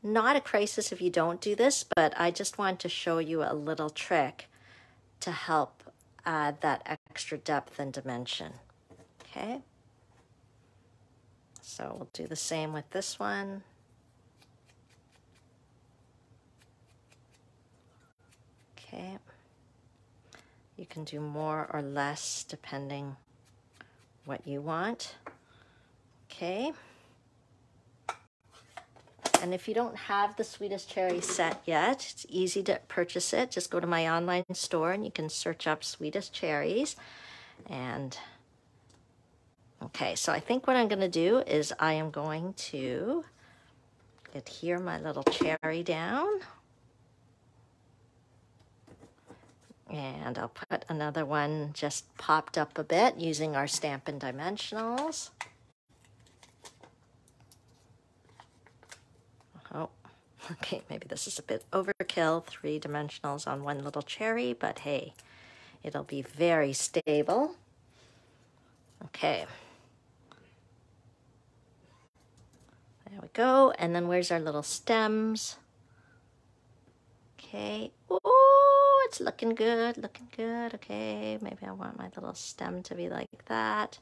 not a crisis if you don't do this, but I just want to show you a little trick to help add that extra depth and dimension. Okay. So we'll do the same with this one. Okay. You can do more or less depending what you want. Okay. And if you don't have the Sweetest Cherry set yet, it's easy to purchase it. Just go to my online store and you can search up Sweetest Cherries. And okay, so I think what I'm going to do is I am going to adhere my little cherry down. And I'll put another one just popped up a bit using our Stampin' Dimensionals. Oh, okay, maybe this is a bit overkill, three dimensionals on one little cherry, but hey, it'll be very stable. Okay. There we go. And then where's our little stems? Okay. Oh, it's looking good, looking good. Okay, maybe I want my little stem to be like that.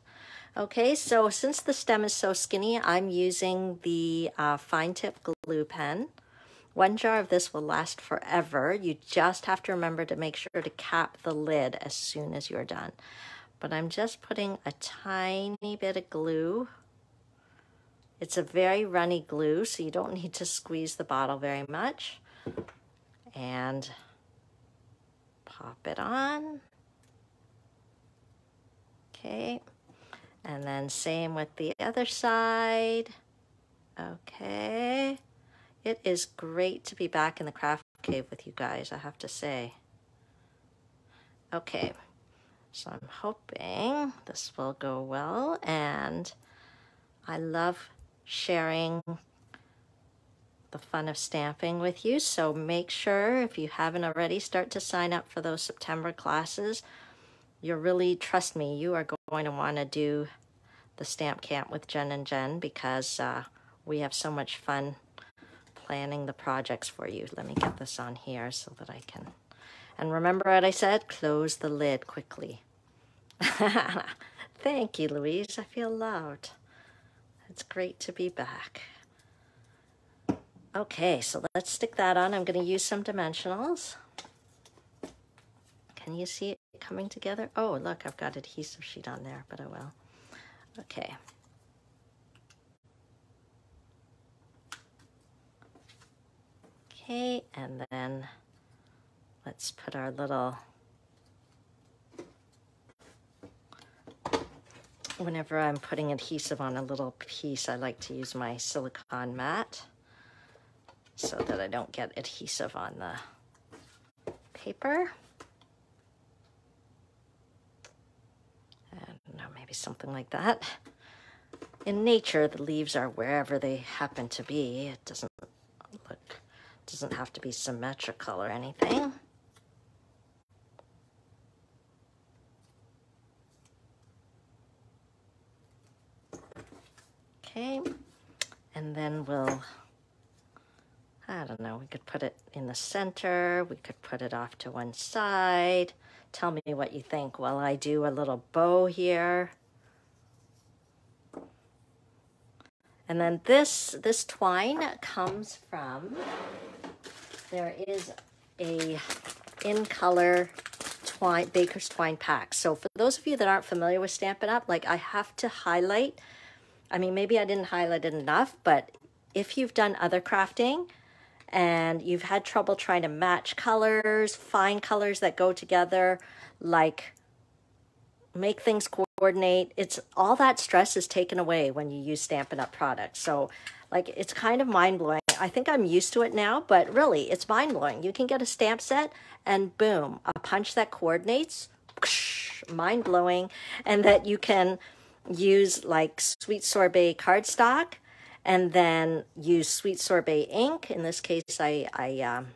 Okay, so since the stem is so skinny, I'm using the uh, fine tip glue pen. One jar of this will last forever. You just have to remember to make sure to cap the lid as soon as you're done. But I'm just putting a tiny bit of glue. It's a very runny glue, so you don't need to squeeze the bottle very much and pop it on. Okay, and then same with the other side. Okay, it is great to be back in the craft cave with you guys, I have to say. Okay, so I'm hoping this will go well, and I love sharing the fun of stamping with you. So make sure, if you haven't already, start to sign up for those September classes. You're really, trust me, you are going to want to do the stamp camp with Jen and Jen because uh, we have so much fun planning the projects for you. Let me get this on here so that I can. And remember what I said? Close the lid quickly. Thank you, Louise. I feel loved. It's great to be back. Okay, so let's stick that on. I'm going to use some dimensionals. Can you see it coming together? Oh, look, I've got adhesive sheet on there, but oh I will. Okay. Okay, and then let's put our little whenever I'm putting adhesive on a little piece, I like to use my silicone mat so that I don't get adhesive on the paper. Know, maybe something like that. In nature, the leaves are wherever they happen to be. It doesn't look doesn't have to be symmetrical or anything. Okay, and then we'll, I don't know, we could put it in the center, we could put it off to one side. Tell me what you think while I do a little bow here. And then this, this twine comes from, there is a in color twine, baker's twine pack. So for those of you that aren't familiar with Stampin' Up, like I have to highlight I mean, maybe I didn't highlight it enough, but if you've done other crafting and you've had trouble trying to match colors, find colors that go together, like make things coordinate, it's all that stress is taken away when you use Stampin' Up! products. So like it's kind of mind blowing. I think I'm used to it now, but really it's mind blowing. You can get a stamp set and boom, a punch that coordinates, mind blowing, and that you can use like sweet sorbet cardstock and then use sweet sorbet ink. In this case, I, I um,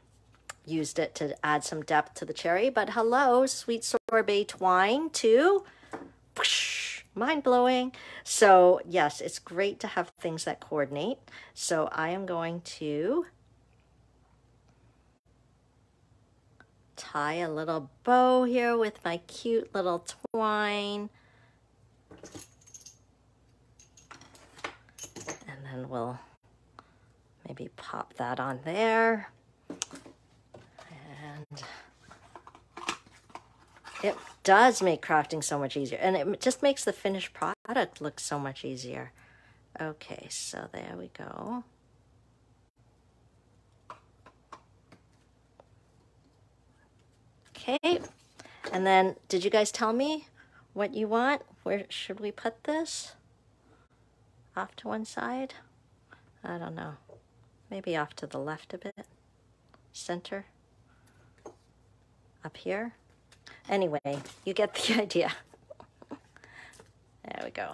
used it to add some depth to the cherry. But hello, sweet sorbet twine too. Mind blowing. So yes, it's great to have things that coordinate. So I am going to tie a little bow here with my cute little twine. And we'll maybe pop that on there. And it does make crafting so much easier. And it just makes the finished product look so much easier. Okay, so there we go. Okay, and then did you guys tell me what you want? Where should we put this? off to one side. I don't know. Maybe off to the left a bit. Center. Up here. Anyway, you get the idea. there we go.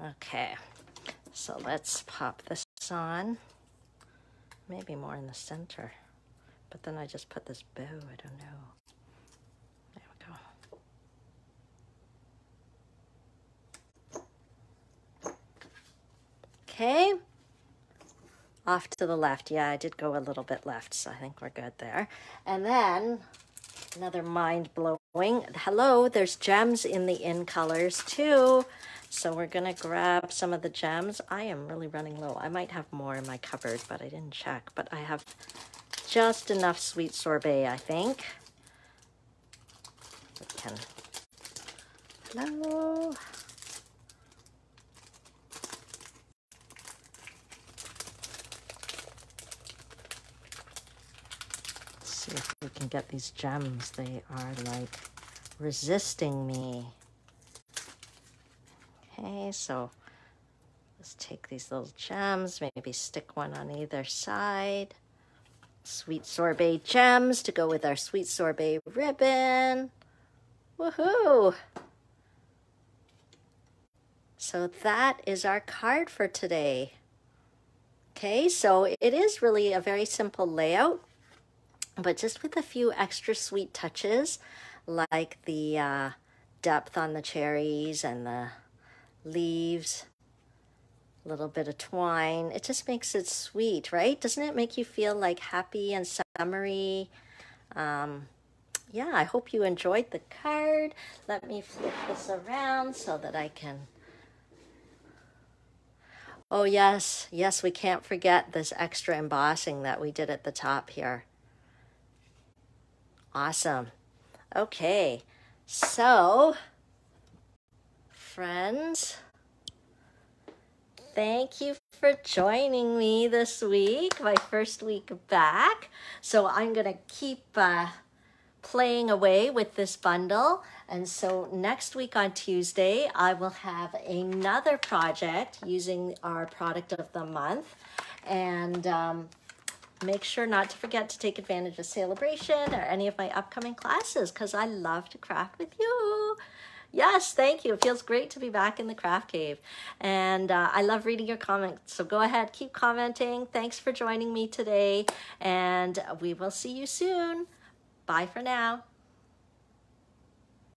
Okay, so let's pop this on. Maybe more in the center. But then I just put this bow, I don't know. Okay. Off to the left. Yeah, I did go a little bit left, so I think we're good there. And then another mind-blowing. Hello, there's gems in the in colors too. So we're going to grab some of the gems. I am really running low. I might have more in my cupboard, but I didn't check. But I have just enough sweet sorbet, I think. We can... Hello. See if we can get these gems. They are like resisting me. Okay, so let's take these little gems, maybe stick one on either side. Sweet sorbet gems to go with our sweet sorbet ribbon. Woohoo! So that is our card for today. Okay, so it is really a very simple layout but just with a few extra sweet touches like the uh, depth on the cherries and the leaves, a little bit of twine. It just makes it sweet, right? Doesn't it make you feel like happy and summery? Um, yeah, I hope you enjoyed the card. Let me flip this around so that I can... Oh yes, yes, we can't forget this extra embossing that we did at the top here. Awesome. Okay, so friends, thank you for joining me this week, my first week back. So I'm going to keep uh, playing away with this bundle. And so next week on Tuesday, I will have another project using our product of the month. And um, make sure not to forget to take advantage of Saleabration or any of my upcoming classes because I love to craft with you. Yes, thank you. It feels great to be back in the craft cave. And uh, I love reading your comments. So go ahead, keep commenting. Thanks for joining me today. And we will see you soon. Bye for now.